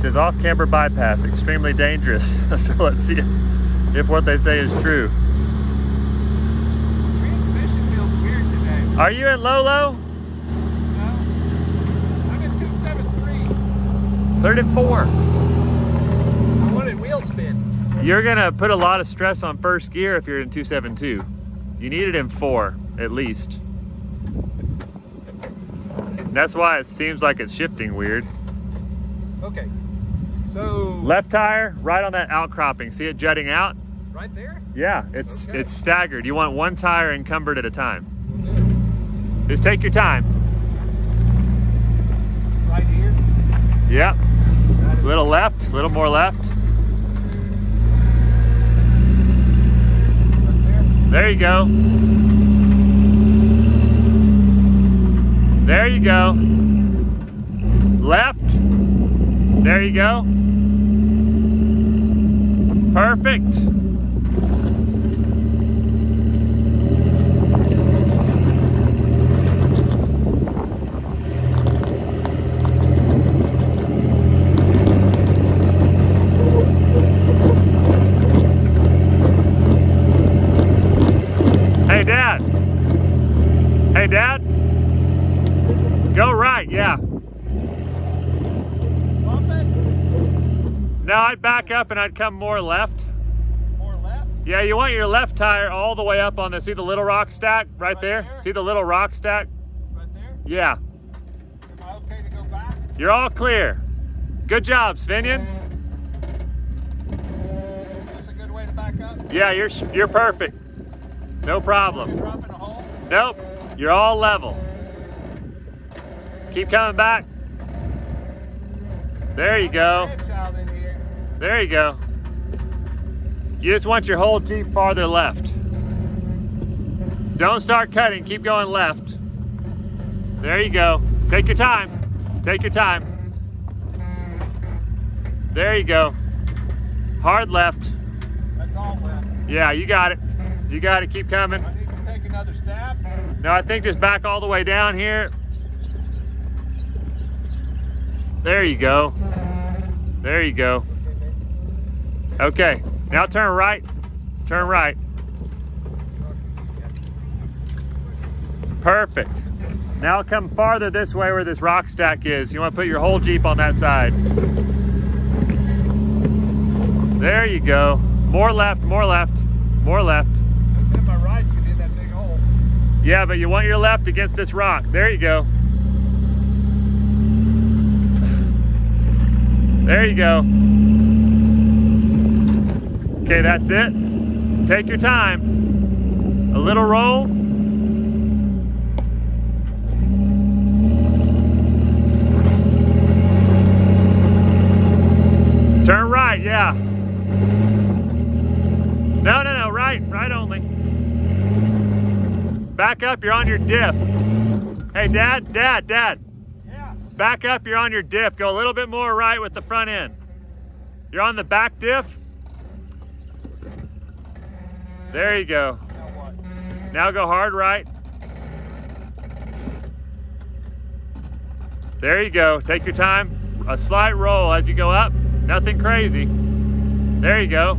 says off-camber bypass, extremely dangerous. so let's see if, if what they say is true. Transmission feels weird today. Are you in low low? No? I'm at 273. 34. I wanted wheel spin. You're gonna put a lot of stress on first gear if you're in 272. You need it in four, at least. That's why it seems like it's shifting weird. Okay. So Left tire, right on that outcropping. See it jutting out? right there? Yeah, it's Okay. it's staggered. You want one tire encumbered at a time. Just take your time. Right here. Yep. It. Little left, a little more left. Right there. There you go. There you go. Left. There you go. Perfect. Hey, Dad. Hey, Dad. Go right, yeah. Bump it. No, I'd back up and I'd come more left. More left. Yeah, you want your left tire all the way up on the, see the little rock stack right, Right there? there? See the little rock stack? Right there. Yeah, Am I okay to go back? you're all clear. Good job, Svenian. Is a good way to back up? Yeah, you're, you're perfect. No problem. Drop in a hole? Nope, you're all level. Keep coming back. There you go. Grandchild in here. There you go. You just want your whole Jeep farther left. Don't start cutting, keep going left. There you go. Take your time. Take your time. There you go. Hard left. That's all left. Yeah, you got it. You got it. Keep coming. I need to take another stab. No, I think just back all the way down here. There you go. There you go. Okay, now turn right. Turn right. Perfect. Now come farther this way where this rock stack is. You want to put your whole Jeep on that side. There you go. More left, more left, more left. Then my right's gonna hit that big hole. Yeah, but you want your left against this rock. There you go. There you go. Okay, that's it. Take your time. A little roll. Turn right, yeah. No, no, no, right, right only. Back up, you're on your diff. Hey, Dad, Dad, Dad. Yeah. Back up, you're on your diff. Go a little bit more right with the front end. You're on the back diff. There you go. Now? Now go hard right. There you go. Take your time. A slight roll as you go up. Nothing crazy. There you go.